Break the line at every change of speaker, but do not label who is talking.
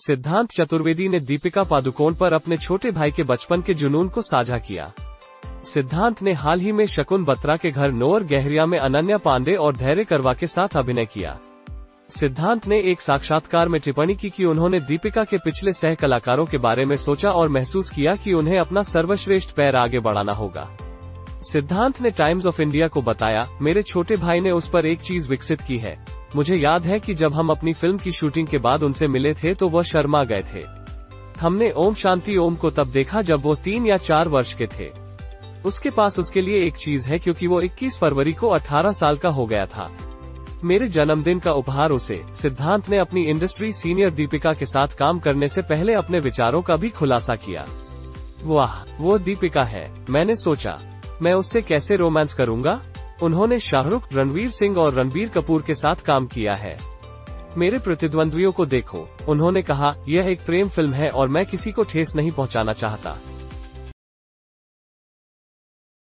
सिद्धांत चतुर्वेदी ने दीपिका पादुकोण पर अपने छोटे भाई के बचपन के जुनून को साझा किया। सिद्धांत ने हाल ही में शकुन बत्रा के घर नोअर गहरिया में अनन्या पांडे और धैर्य करवा के साथ अभिनय किया। सिद्धांत ने एक साक्षात्कार में टिप्पणी की कि उन्होंने दीपिका के पिछले सह कलाकारों के बारे में सोचा और महसूस किया कि उन्हें अपना सर्वश्रेष्ठ पैर आगे बढ़ाना होगा। सिद्धांत ने टाइम्स ऑफ़ इंडिया को बताया, मेरे छोटे भाई ने उस पर एक चीज़ विकसित की है। मुझे याद है कि जब हम अपनी फ़िल्म की शूटिंग के बाद उनसे मिले थे तो वह शर्मा गए थे। हमने ओम शांति ओम को तब देखा जब वो तीन या चार वर्ष के थे। उसके पास उसके लिए एक चीज़ है क्योंकि वो 21 फरवरी को 18 साल का हो गया था। मेरे जन्मदिन का उपहार उसे, सिद्धांत ने अपनी इंडस्ट्री सीनियर दीपिका के साथ काम करने से पहले अपने विचारों का भी खुलासा किया। वाह, वो दीपिका है, मैंने सोचा, मैं उससे कैसे रोमांस करूँगा? उन्होंने शाहरुख, रणवीर सिंह और रणबीर कपूर के साथ काम किया है। मेरे प्रतिद्वंद्वियों को देखो, उन्होंने कहा, यह एक प्रेम फ़िल्म है और मैं किसी को ठेस नहीं पहुंचाना चाहता।